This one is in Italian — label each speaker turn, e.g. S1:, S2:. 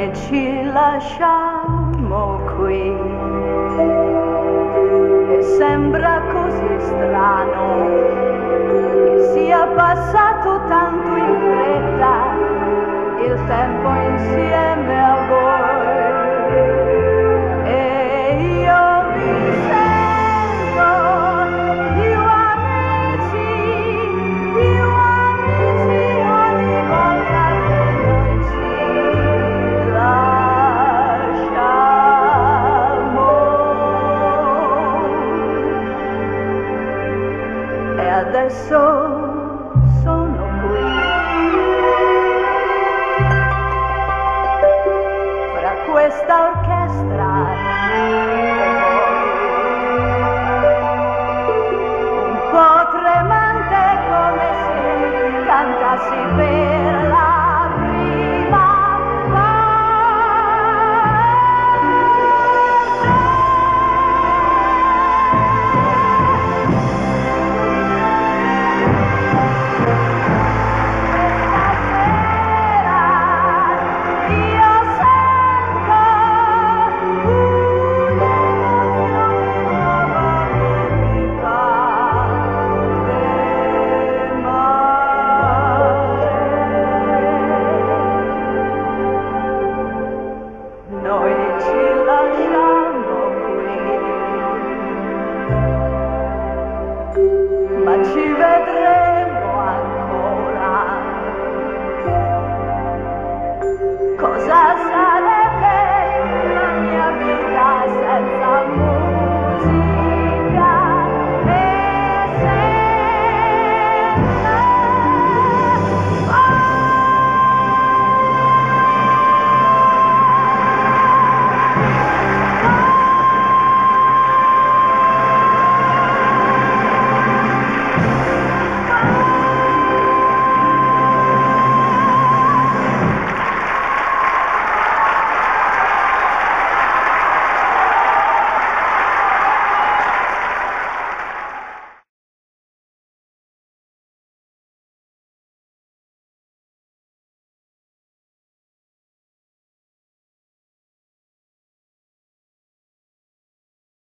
S1: e ci lasciamo qui. E sembra così strano che sia passato tanto in fretta il tempo. adesso sono qui. Fra questa orchestra un po' tremante come se cantassi